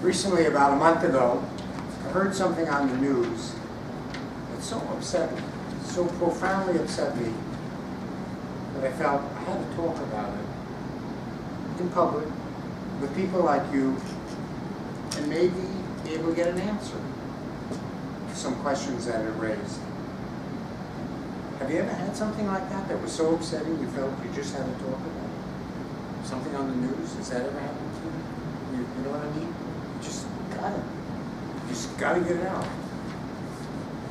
Recently, about a month ago, I heard something on the news that so upset me, so profoundly upset me, that I felt I had to talk about it in public with people like you and maybe be able to get an answer to some questions that it raised. Have you ever had something like that that was so upsetting you felt you just had to talk about it? Something on the news? Has that ever happened to you? You, you know what I mean? You just gotta, you just gotta get it out.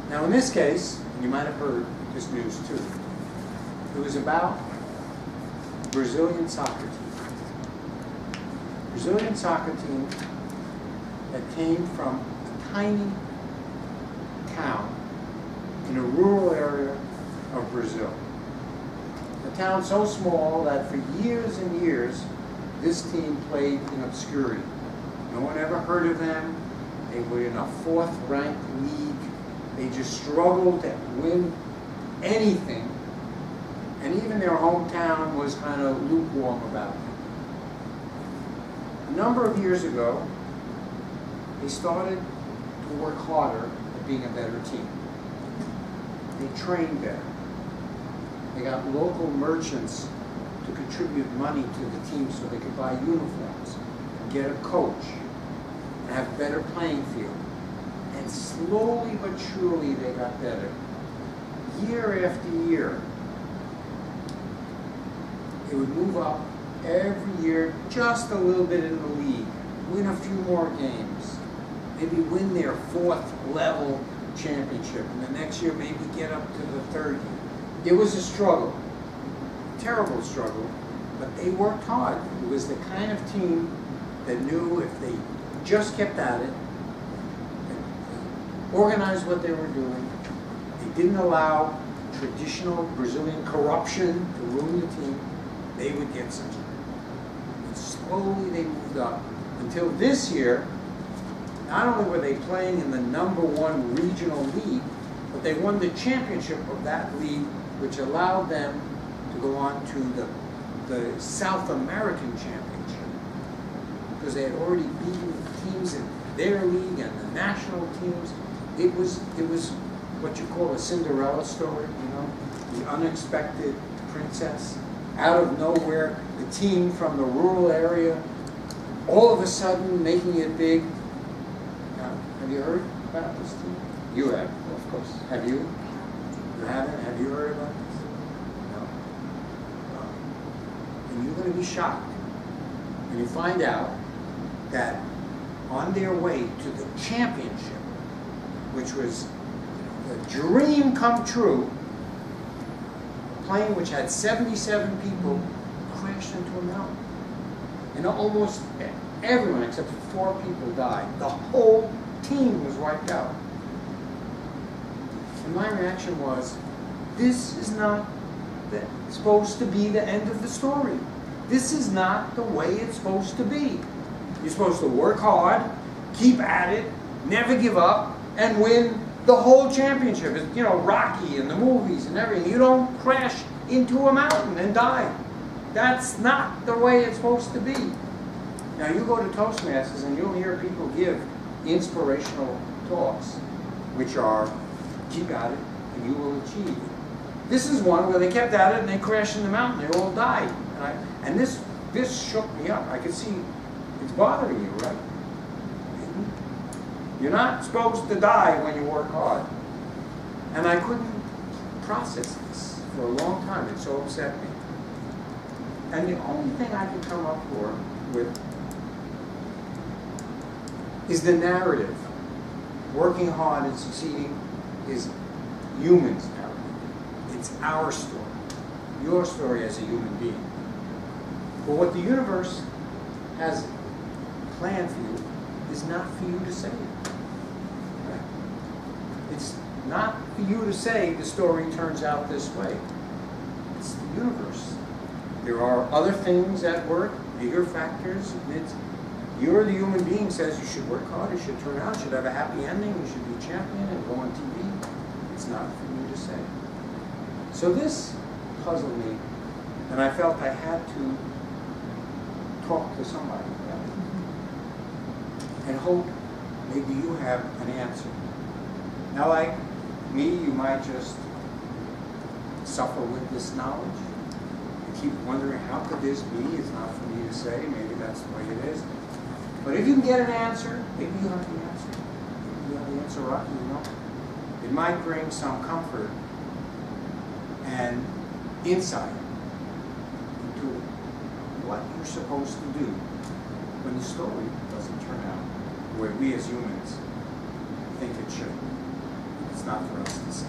Now in this case, you might have heard this news too, it was about Brazilian soccer team. Brazilian soccer team that came from a tiny town in a rural area of Brazil. A town so small that for years and years, this team played in obscurity. No one ever heard of them. They were in a fourth ranked league. They just struggled to win anything. And even their hometown was kind of lukewarm about them. A number of years ago, they started to work harder at being a better team. They trained better. They got local merchants to contribute money to the team so they could buy uniforms, get a coach, and have better playing field. And slowly but surely they got better. Year after year, they would move up every year just a little bit in the league, win a few more games, maybe win their fourth level championship, and the next year maybe get up to the third year. It was a struggle, terrible struggle, but they worked hard. It was the kind of team that knew if they just kept at it, organized what they were doing, they didn't allow traditional Brazilian corruption to ruin the team, they would get something. And slowly they moved up until this year, not only were they playing in the number one regional league, but they won the championship of that league, which allowed them to go on to the, the South American Championship. Because they had already beaten the teams in their league and the national teams. It was, it was what you call a Cinderella story, you know, the unexpected princess. Out of nowhere, the team from the rural area, all of a sudden making it big. Now, have you heard about this team? You have, of course. Have you? You haven't? Have you heard about this? No. And you're going to be shocked when you find out that on their way to the championship, which was the dream come true, a plane which had 77 people crashed into a mountain. And almost everyone except for four people died. The whole team was wiped out. And my reaction was, this is not the, supposed to be the end of the story. This is not the way it's supposed to be. You're supposed to work hard, keep at it, never give up, and win the whole championship. It's, you know, Rocky and the movies and everything. You don't crash into a mountain and die. That's not the way it's supposed to be. Now you go to Toastmasters and you'll hear people give inspirational talks, which are, keep at it and you will achieve. This is one where they kept at it and they crashed in the mountain. They all died. And, I, and this, this shook me up. I could see it's bothering you, right? You're not supposed to die when you work hard. And I couldn't process this for a long time. It so upset me. And the only thing I could come up for, with is the narrative. Working hard and succeeding is humans' narrative. It's our story. Your story as a human being. But what the universe has planned for you is not for you to say. It's not for you to say the story turns out this way. It's the universe. There are other things at work, bigger factors. It's, you're the human being says you should work hard, you should turn out, you should have a happy ending, you should be a champion and go on TV. It's not for me to say. So this puzzled me, and I felt I had to talk to somebody about it. And hope maybe you have an answer. Now, like me, you might just suffer with this knowledge. You keep wondering, how could this be? It's not for me to say. Maybe that's the way it is. But if you can get an answer, maybe you have the answer. Maybe you have the answer right, you know. It might bring some comfort and insight into what you're supposed to do when the story doesn't turn out the way we as humans think it should. It's not for us to say.